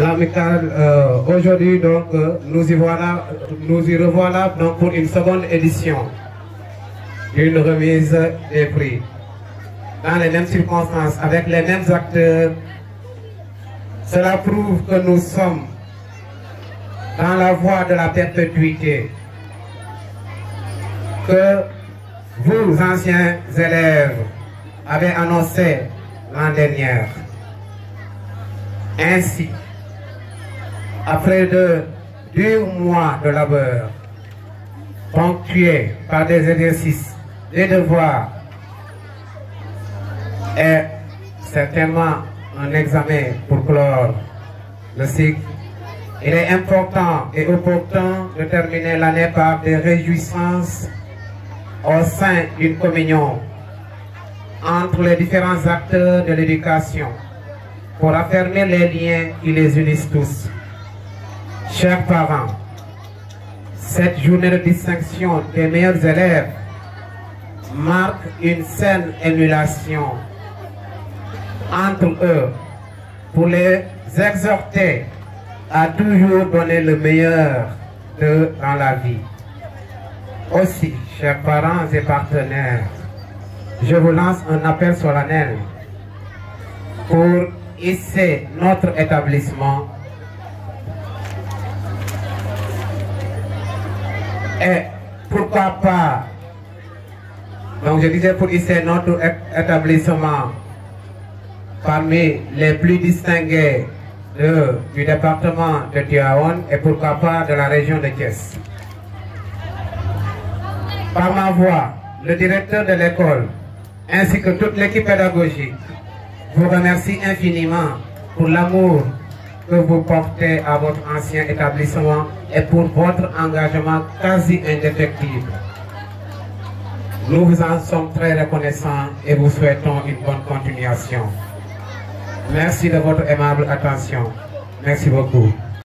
l'amicale euh, aujourd'hui donc euh, nous y revoilà donc pour une seconde édition d'une remise des prix dans les mêmes circonstances avec les mêmes acteurs. Cela prouve que nous sommes dans la voie de la perpétuité. Que vous, anciens élèves, avez annoncé l'an dernier. Ainsi, après de durs mois de labeur, ponctués par des exercices, des devoirs, et certainement un examen pour clore le cycle, il est important et opportun de terminer l'année par des réjouissances au sein d'une communion entre les différents acteurs de l'éducation pour affermir les liens qui les unissent tous. Chers parents, cette journée de distinction des meilleurs élèves marque une saine émulation entre eux pour les exhorter à toujours donner le meilleur de dans la vie. Aussi, chers parents et partenaires, je vous lance un appel solennel pour hisser notre établissement et pourquoi pas, donc je disais pour hisser notre établissement parmi les plus distingués du département de Tiaon et pourquoi pas de la région de Thiès. Par ma voix, le directeur de l'école ainsi que toute l'équipe pédagogique vous remercie infiniment pour l'amour que vous portez à votre ancien établissement et pour votre engagement quasi indéfectible. Nous vous en sommes très reconnaissants et vous souhaitons une bonne continuation. Merci de votre aimable attention. Merci beaucoup.